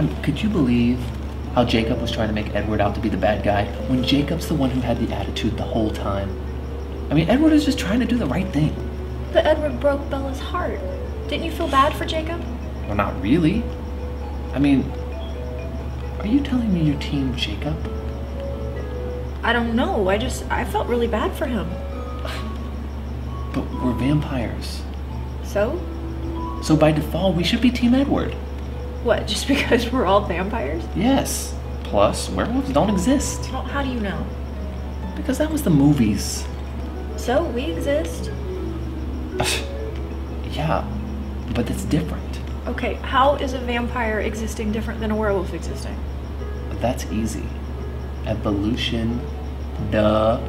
I mean, could you believe how Jacob was trying to make Edward out to be the bad guy when Jacob's the one who had the attitude the whole time? I mean, Edward is just trying to do the right thing. But Edward broke Bella's heart. Didn't you feel bad for Jacob? Well, not really. I mean, are you telling me you're team Jacob? I don't know. I just, I felt really bad for him. But we're vampires. So? So by default, we should be team Edward. What, just because we're all vampires? Yes. Plus, werewolves don't exist. Well, how do you know? Because that was the movies. So, we exist. yeah, but it's different. Okay, how is a vampire existing different than a werewolf existing? That's easy. Evolution. Duh.